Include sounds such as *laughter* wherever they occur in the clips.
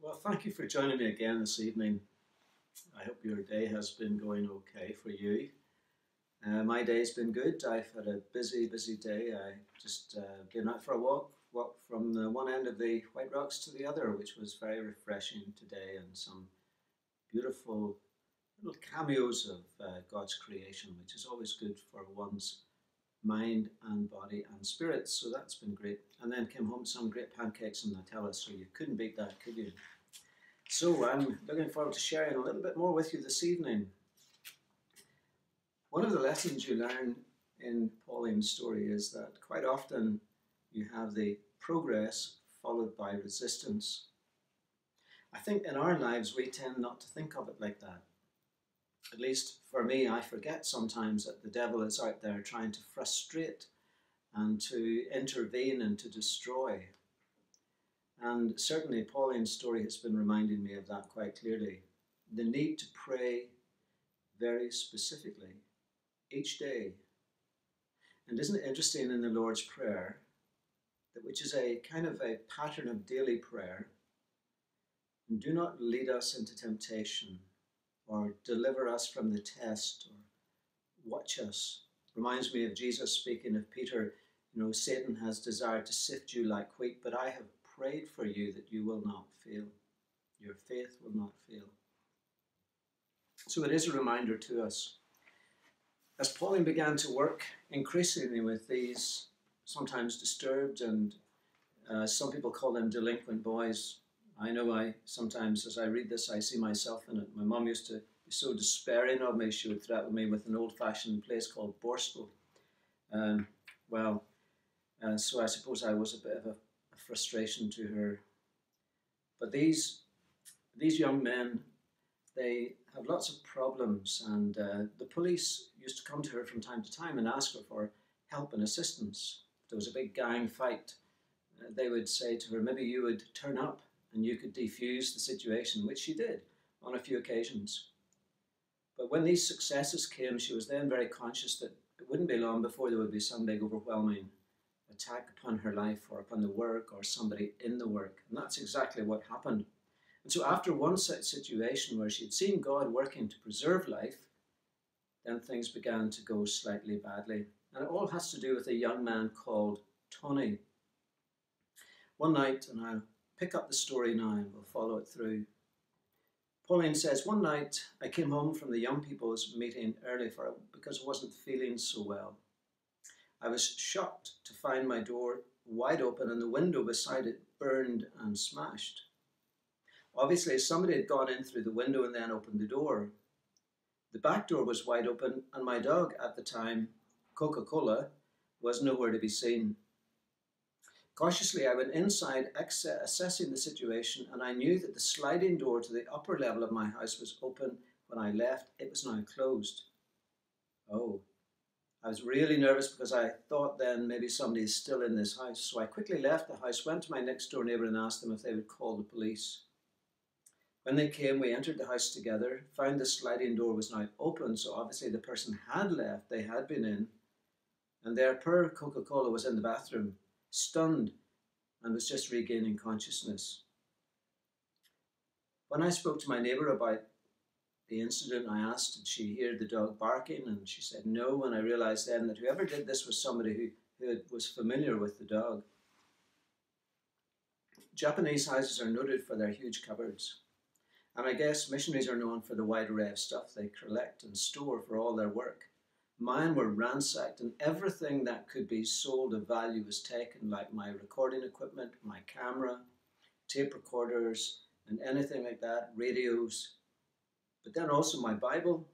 Well, thank you for joining me again this evening. I hope your day has been going okay for you. Uh, my day's been good. I've had a busy, busy day. I just uh, been out for a walk, walked from the one end of the White Rocks to the other, which was very refreshing today, and some beautiful little cameos of uh, God's creation, which is always good for one's mind and body and spirit. So that's been great. And then came home some great pancakes and Nutella, so you couldn't beat that, could you? So I'm looking forward to sharing a little bit more with you this evening. One of the lessons you learn in Pauline's story is that quite often you have the progress followed by resistance. I think in our lives we tend not to think of it like that at least for me, I forget sometimes that the devil is out there trying to frustrate and to intervene and to destroy. And certainly, Pauline's story has been reminding me of that quite clearly. The need to pray very specifically each day. And isn't it interesting in the Lord's Prayer, that which is a kind of a pattern of daily prayer? Do not lead us into temptation or deliver us from the test or watch us. Reminds me of Jesus speaking of Peter, you know, Satan has desired to sift you like wheat, but I have prayed for you that you will not fail. Your faith will not fail. So it is a reminder to us. As Pauline began to work increasingly with these sometimes disturbed and uh, some people call them delinquent boys, I know I sometimes, as I read this, I see myself in it. My mum used to be so despairing of me, she would threaten me with an old fashioned place called Borstal. Um, well, uh, so I suppose I was a bit of a, a frustration to her. But these, these young men, they have lots of problems, and uh, the police used to come to her from time to time and ask her for help and assistance. If there was a big gang fight, uh, they would say to her, maybe you would turn up and you could defuse the situation, which she did on a few occasions. But when these successes came, she was then very conscious that it wouldn't be long before there would be some big overwhelming attack upon her life or upon the work or somebody in the work. And that's exactly what happened. And so, after one such situation where she had seen God working to preserve life, then things began to go slightly badly. And it all has to do with a young man called Tony. One night, and I'll pick up the story now and we'll follow it through. Pauline says, One night I came home from the young people's meeting early for because I wasn't feeling so well. I was shocked to find my door wide open and the window beside it burned and smashed. Obviously, somebody had gone in through the window and then opened the door. The back door was wide open, and my dog at the time, Coca Cola, was nowhere to be seen. Cautiously, I went inside, assessing the situation, and I knew that the sliding door to the upper level of my house was open when I left. It was now closed. Oh, I was really nervous because I thought then maybe somebody is still in this house. So I quickly left the house, went to my next door neighbour, and asked them if they would call the police. When they came, we entered the house together, found the sliding door was now open, so obviously the person had left, they had been in, and their poor Coca Cola was in the bathroom stunned, and was just regaining consciousness. When I spoke to my neighbour about the incident, I asked, did she hear the dog barking? And she said no, and I realised then that whoever did this was somebody who, who was familiar with the dog. Japanese houses are noted for their huge cupboards. And I guess missionaries are known for the wide array of stuff they collect and store for all their work. Mine were ransacked, and everything that could be sold of value was taken, like my recording equipment, my camera, tape recorders, and anything like that, radios. But then also my Bible.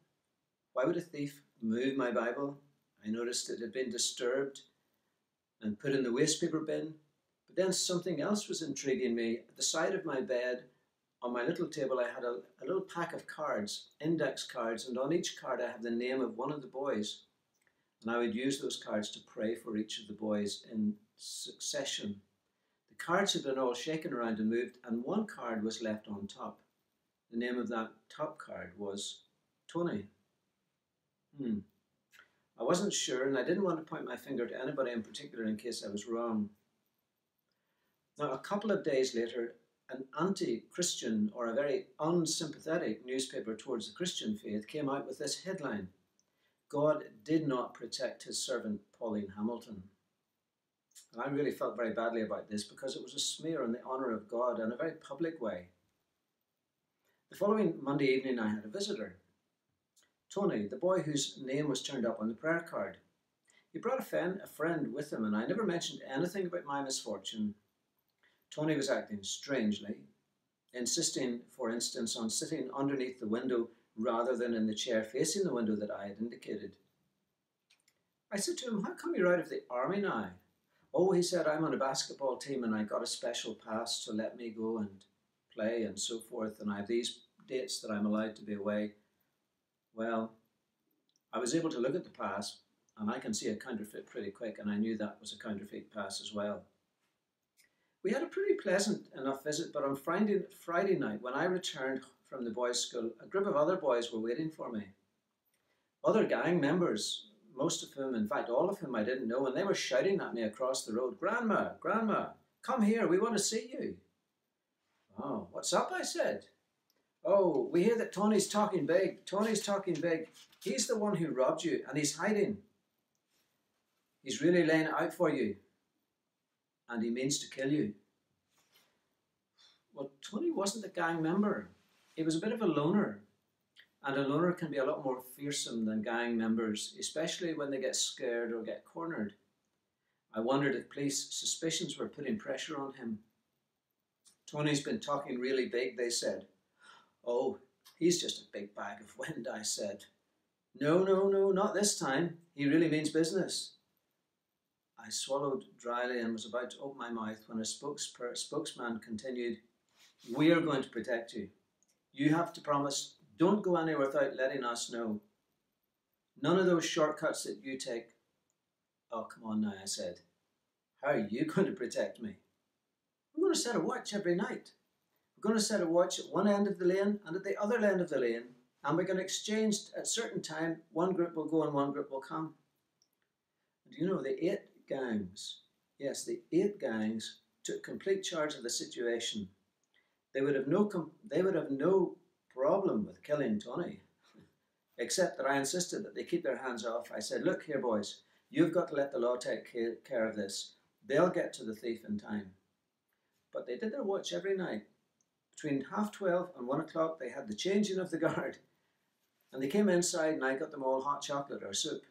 Why would a thief move my Bible? I noticed it had been disturbed and put in the wastepaper bin. But then something else was intriguing me. At the side of my bed on my little table, I had a, a, little pack of cards, index cards, and on each card I have the name of one of the boys. And I would use those cards to pray for each of the boys in succession. The cards had been all shaken around and moved, and one card was left on top. The name of that top card was Tony. Hmm. I wasn't sure, and I didn't want to point my finger to anybody in particular in case I was wrong. Now, a couple of days later, an anti Christian or a very unsympathetic newspaper towards the Christian faith came out with this headline God did not protect his servant Pauline Hamilton. And I really felt very badly about this because it was a smear on the honour of God in a very public way. The following Monday evening, I had a visitor. Tony, the boy whose name was turned up on the prayer card. He brought a friend, a friend with him, and I never mentioned anything about my misfortune. Tony was acting strangely, insisting, for instance, on sitting underneath the window rather than in the chair facing the window that I had indicated. I said to him, How come you're out of the army now? Oh, he said, I'm on a basketball team and I got a special pass to let me go and play and so forth, and I have these dates that I'm allowed to be away. Well, I was able to look at the pass and I can see a counterfeit pretty quick, and I knew that was a counterfeit pass as well. We had a pretty pleasant enough visit, but on Friday, Friday night, when I returned from the boys' school, a group of other boys were waiting for me. Other gang members, most of whom, in fact, all of whom I didn't know, and they were shouting at me across the road, Grandma, Grandma, come here, we want to see you. Oh, what's up? I said. Oh, we hear that Tony's talking big. Tony's talking big. He's the one who robbed you, and he's hiding. He's really laying out for you, and he means to kill you. Well, Tony wasn't a gang member he was a bit of a loner. And a loner can be a lot more fearsome than gang members, especially when they get scared or get cornered. I wondered if police suspicions were putting pressure on him. Tony's been talking really big, they said. Oh, he's just a big bag of wind, I said. No, no, no, not this time. He really means business. I swallowed dryly and was about to open my mouth when a spokesman continued, We are going to protect you. You have to promise, don't go anywhere without letting us know. None of those shortcuts that you take. Oh, come on now, I said. How are you going to protect me? We're going to set a watch every night. We're going to set a watch at one end of the lane and at the other end of the lane, and we're going to exchange at a certain time. One group will go and one group will come. Do you know the eight gangs? Yes, the eight gangs took complete charge of the situation they would have no they would have no problem with killing Tony, *laughs* except that I insisted that they keep their hands off. I said, "Look here, boys, you've got to let the law take care of this. They'll get to the thief in time." But they did their watch every night. Between half twelve and one o'clock, they had the changing of the *laughs* guard, and they came inside, and I got them all hot chocolate or soup.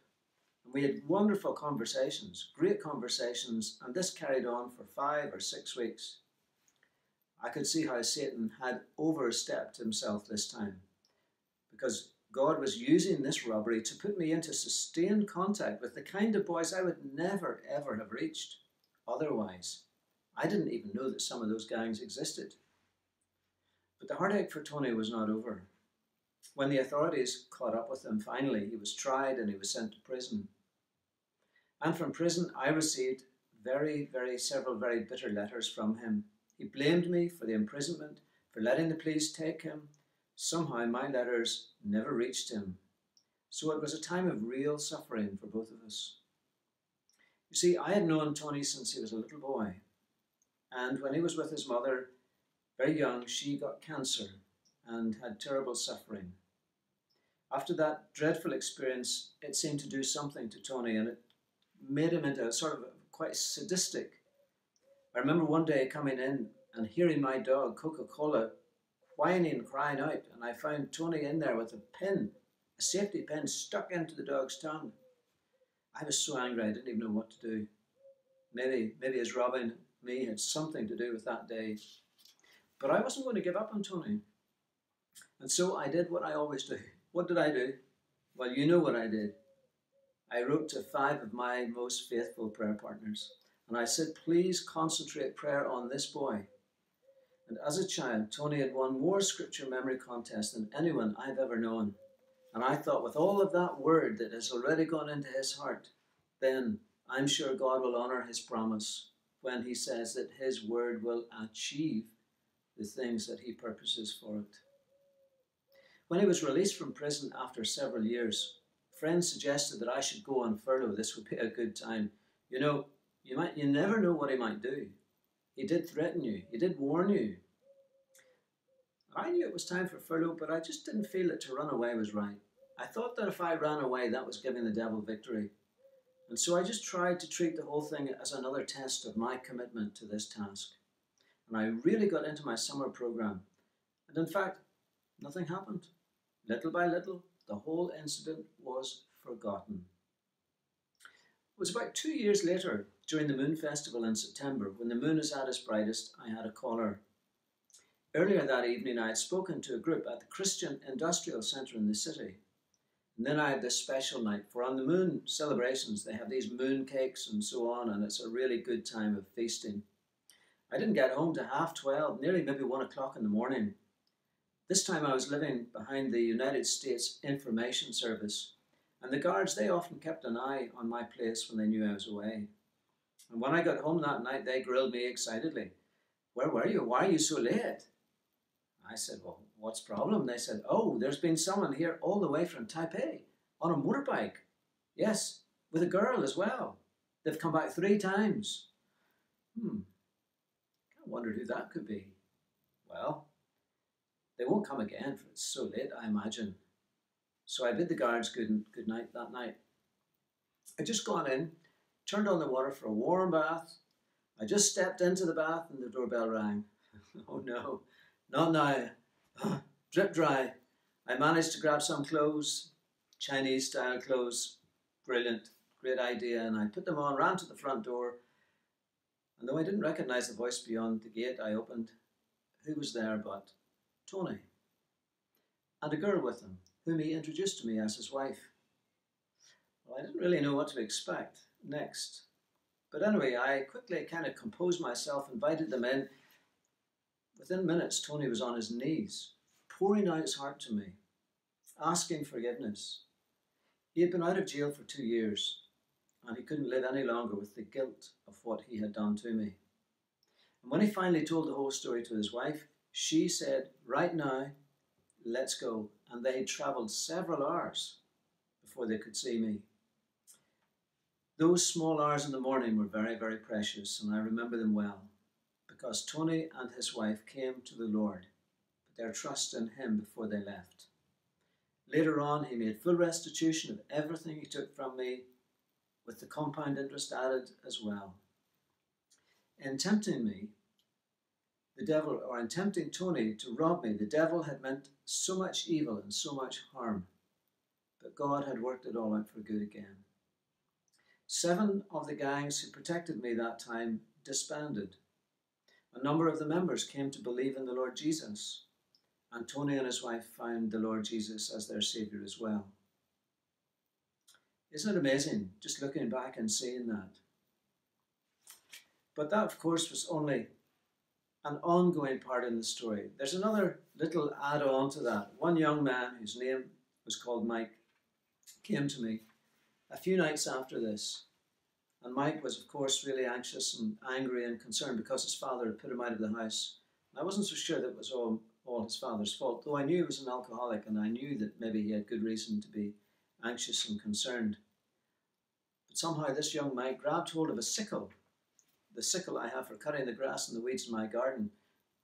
And we had wonderful conversations, great conversations, and this carried on for five or six weeks. I could see how Satan had overstepped himself this time because God was using this robbery to put me into sustained contact with the kind of boys I would never ever have reached otherwise. I didn't even know that some of those gangs existed. But the heartache for Tony was not over. When the authorities caught up with him, finally, he was tried and he was sent to prison. And from prison, I received very, very, several very bitter letters from him he blamed me for the imprisonment, for letting the police take him. Somehow my letters never reached him. So it was a time of real suffering for both of us. You see, I had known Tony since he was a little boy. And when he was with his mother, very young, she got cancer and had terrible suffering. After that dreadful experience, it seemed to do something to Tony and it made him into a sort of quite sadistic I remember one day coming in and hearing my dog, Coca Cola, whining and crying out, and I found Tony in there with a pin, a safety pin stuck into the dog's tongue. I was so angry I didn't even know what to do. Maybe, maybe his robbing me had something to do with that day. But I wasn't going to give up on Tony. And so I did what I always do. What did I do? Well, you know what I did. I wrote to five of my most faithful prayer partners. And I said, please concentrate prayer on this boy. And as a child, Tony had won more scripture memory contests than anyone I've ever known. And I thought, with all of that word that has already gone into his heart, then I'm sure God will honor his promise when he says that his word will achieve the things that he purposes for it. When he was released from prison after several years, friends suggested that I should go on furlough. This would be a good time. You know, you might you never know what he might do. He did threaten you. He did warn you. I knew it was time for furlough, but I just didn't feel that to run away was right. I thought that if I ran away, that was giving the devil victory. And so I just tried to treat the whole thing as another test of my commitment to this task. And I really got into my summer program. And in fact, nothing happened. Little by little, the whole incident was forgotten. It was about two years later, during the Moon Festival in September, when the moon is at its brightest, I had a caller. Earlier that evening, I had spoken to a group at the Christian Industrial Centre in the city. And then I had this special night, for on the moon celebrations, they have these moon cakes and so on, and it's a really good time of feasting. I didn't get home to half twelve, nearly maybe one o'clock in the morning. This time I was living behind the United States Information Service, and the guards, they often kept an eye on my place when they knew I was away. And when I got home that night, they grilled me excitedly. Where were you? Why are you so late? I said, Well, what's the problem? They said, Oh, there's been someone here all the way from Taipei on a motorbike. Yes, with a girl as well. They've come back three times. Hmm. I wondered who that could be. Well, they won't come again, for it's so late, I imagine. So I bid the guards good, good night that night. I'd just gone in, turned on the water for a warm bath. I just stepped into the bath and the doorbell rang. *laughs* oh no, not now. *gasps* Drip dry. I managed to grab some clothes, Chinese style clothes. Brilliant, great idea. And I put them on, ran to the front door. And though I didn't recognize the voice beyond the gate, I opened. Who was there but Tony? And a girl with him whom he introduced to me as his wife. Well, I didn't really know what to expect next. But anyway, I quickly kind of composed myself, invited them in. Within minutes, Tony was on his knees, pouring out his heart to me, asking forgiveness. He had been out of jail for two years, and he couldn't live any longer with the guilt of what he had done to me. And when he finally told the whole story to his wife, she said, Right now, let's go and they had travelled several hours before they could see me. Those small hours in the morning were very, very precious, and I remember them well, because Tony and his wife came to the Lord, put their trust in Him before they left. Later on, he made full restitution of everything he took from me, with the compound interest added as well. In tempting me, the devil, or in tempting Tony to rob me, the devil had meant so much evil and so much harm. But God had worked it all out for good again. Seven of the gangs who protected me that time disbanded. A number of the members came to believe in the Lord Jesus, and Tony and his wife found the Lord Jesus as their Saviour as well. Isn't it amazing just looking back and seeing that? But that, of course, was only an ongoing part in the story. There's another little add on to that. One young man whose name was called Mike came to me a few nights after this. And Mike was, of course, really anxious and angry and concerned because his father had put him out of the house. I wasn't so sure that it was all, all his father's fault, though I knew he was an alcoholic and I knew that maybe he had good reason to be anxious and concerned. But somehow this young Mike grabbed hold of a sickle the sickle I have for cutting the grass and the weeds in my garden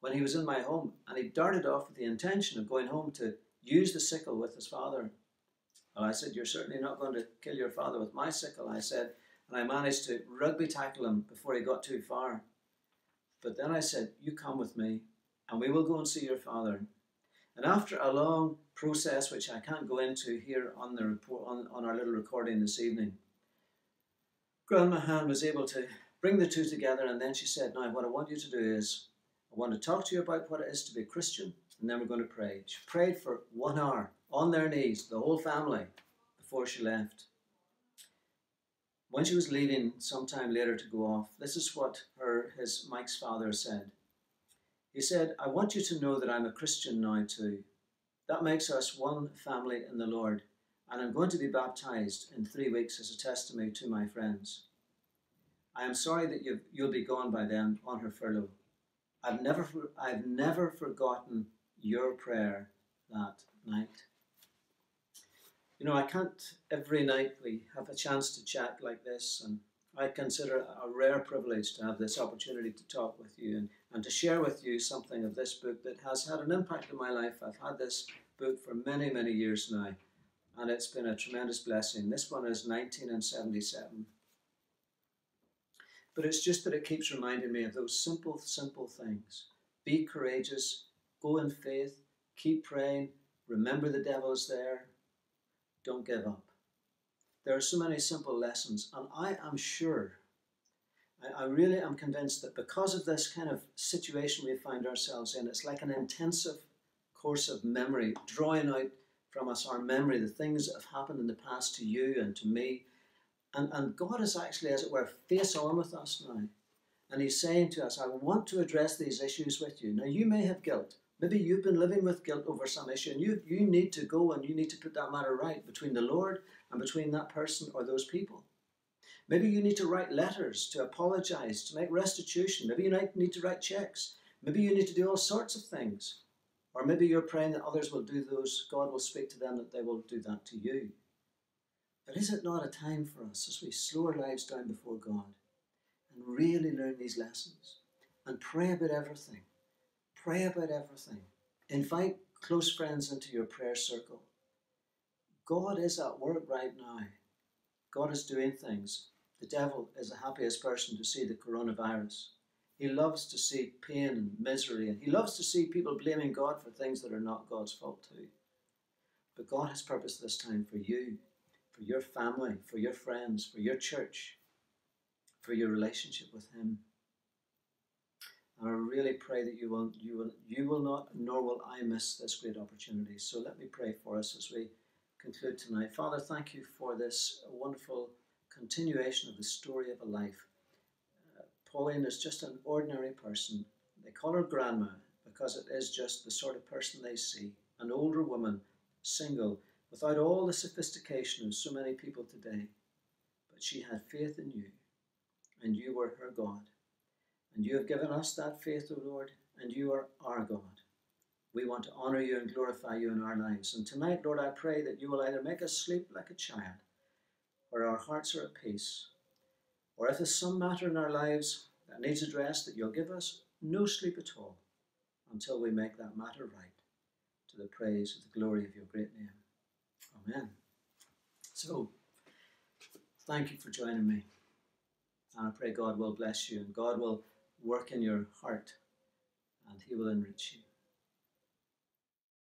when he was in my home, and he darted off with the intention of going home to use the sickle with his father. Well, I said, You're certainly not going to kill your father with my sickle, I said, and I managed to rugby tackle him before he got too far. But then I said, You come with me, and we will go and see your father. And after a long process, which I can't go into here on the report on, on our little recording this evening, Grandma Han was able to bring the two together. And then she said, Now, what I want you to do is, I want to talk to you about what it is to be a Christian, and then we're going to pray. She prayed for one hour on their knees, the whole family, before she left. When she was leaving sometime later to go off, this is what her his Mike's father said. He said, I want you to know that I'm a Christian now too. That makes us one family in the Lord, and I'm going to be baptized in three weeks as a testimony to my friends. I am sorry that you you'll be gone by then on her furlough. I've never, I've never forgotten your prayer that night. You know, I can't every night we have a chance to chat like this, and I consider a rare privilege to have this opportunity to talk with you and, and to share with you something of this book that has had an impact in my life. I've had this book for many, many years now, and it's been a tremendous blessing. This one is 1977. But it's just that it keeps reminding me of those simple, simple things. Be courageous, go in faith, keep praying, remember the devil's there, don't give up. There are so many simple lessons, and I am sure, I, I really am convinced that because of this kind of situation we find ourselves in, it's like an intensive course of memory, drawing out from us our memory, the things that have happened in the past to you and to me. And, and God is actually, as it were, face on with us now. And He's saying to us, I want to address these issues with you. Now, you may have guilt. Maybe you've been living with guilt over some issue, and you, you need to go and you need to put that matter right between the Lord and between that person or those people. Maybe you need to write letters to apologize, to make restitution. Maybe you need to write checks. Maybe you need to do all sorts of things. Or maybe you're praying that others will do those, God will speak to them, that they will do that to you. But is it not a time for us as we slow our lives down before God and really learn these lessons and pray about everything? Pray about everything. Invite close friends into your prayer circle. God is at work right now. God is doing things. The devil is the happiest person to see the coronavirus. He loves to see pain and misery, and he loves to see people blaming God for things that are not God's fault, too. But God has purposed this time for you, for your family, for your friends, for your church, for your relationship with Him. I really pray that you will, you will, you will not, nor will I miss this great opportunity. So let me pray for us as we conclude tonight. Father, thank you for this wonderful continuation of the story of a life. Uh, Pauline is just an ordinary person. They call her grandma because it is just the sort of person they see an older woman, single, without all the sophistication of so many people today. But she had faith in you, and you were her God. And you have given us that faith, O Lord, and you are our God. We want to honor you and glorify you in our lives. And tonight, Lord, I pray that you will either make us sleep like a child, or our hearts are at peace, or if there's some matter in our lives that needs addressed, that you'll give us no sleep at all until we make that matter right to the praise of the glory of your great name. Amen. So, thank you for joining me. And I pray God will bless you and God will work in your heart and He will enrich you.